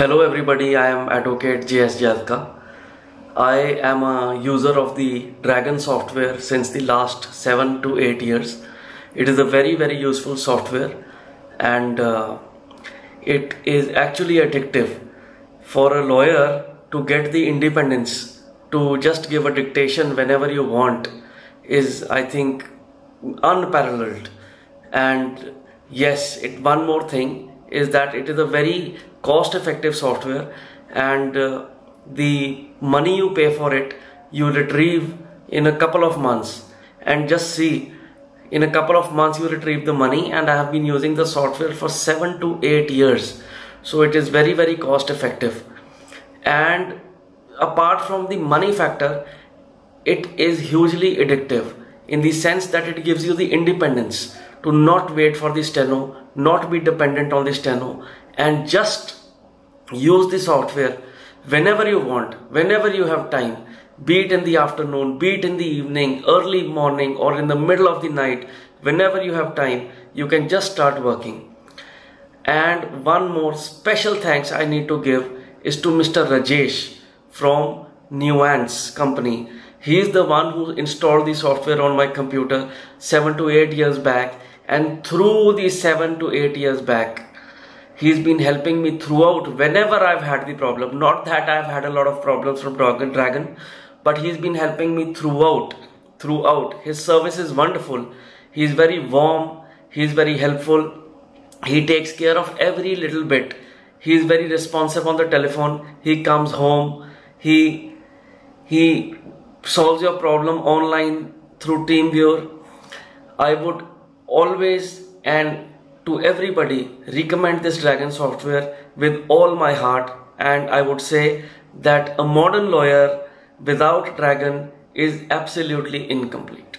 Hello everybody, I am Advocate JS Jaidka. I am a user of the Dragon software since the last 7 to 8 years. It is a very very useful software and uh, it is actually addictive for a lawyer to get the independence to just give a dictation whenever you want is I think unparalleled and yes it one more thing is that it is a very cost effective software and uh, the money you pay for it you retrieve in a couple of months. And just see in a couple of months you retrieve the money and I have been using the software for 7 to 8 years. So it is very very cost effective and apart from the money factor it is hugely addictive in the sense that it gives you the independence to not wait for the steno, not be dependent on the steno, and just use the software whenever you want, whenever you have time, be it in the afternoon, be it in the evening, early morning, or in the middle of the night, whenever you have time, you can just start working. And one more special thanks I need to give is to Mr. Rajesh from Nuance company. He is the one who installed the software on my computer 7 to 8 years back and through the 7 to 8 years back he's been helping me throughout whenever I've had the problem. Not that I've had a lot of problems from Dragon Dragon but he's been helping me throughout throughout. His service is wonderful. He's very warm. He's very helpful. He takes care of every little bit. He's very responsive on the telephone. He comes home. He he solves your problem online through TeamViewer. I would always and to everybody recommend this Dragon software with all my heart and I would say that a modern lawyer without Dragon is absolutely incomplete.